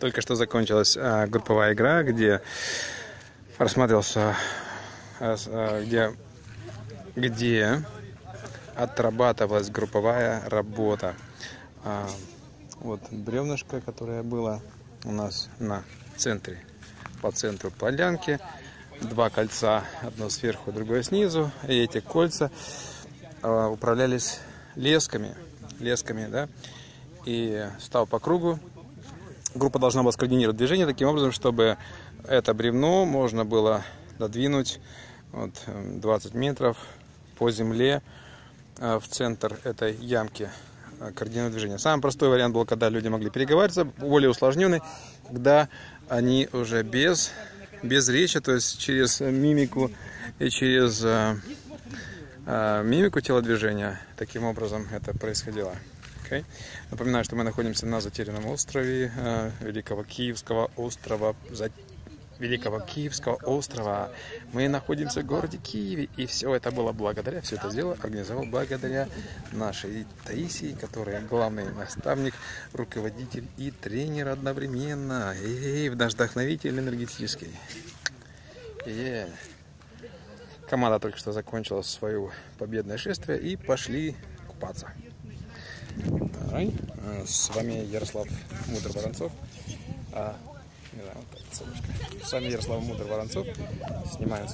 Только что закончилась а, групповая игра, где рассматривался, а, а, где, где отрабатывалась групповая работа. А, вот бревнышко, которое было у нас на центре, по центру полянки. Два кольца, одно сверху, другое снизу. И эти кольца а, управлялись лесками, лесками, да, и став по кругу, группа должна была скоординировать движение таким образом, чтобы это бревно можно было додвинуть вот, э, 20 метров по земле э, в центр этой ямки э, координировать движение. Самый простой вариант был, когда люди могли переговариваться, более усложненный, когда они уже без, без речи, то есть через мимику и через э, э, мимику телодвижения, таким образом это происходило. Окей. Напоминаю, что мы находимся на затерянном острове э, Великого Киевского острова. За- Великого Киевского острова. Мы находимся в городе Киеве. И все это было благодаря, все это дело организовал благодаря нашей Таисии, которая главный наставник, руководитель и тренер одновременно. И вдохновитель энергетический. Е. Команда только что закончила свое победное шествие и пошли купаться. Э, С вами Ярослав Мудр Воронцов. А, не знаю, вот так. С вами Ярослав Мудр Воронцов. Снимаем.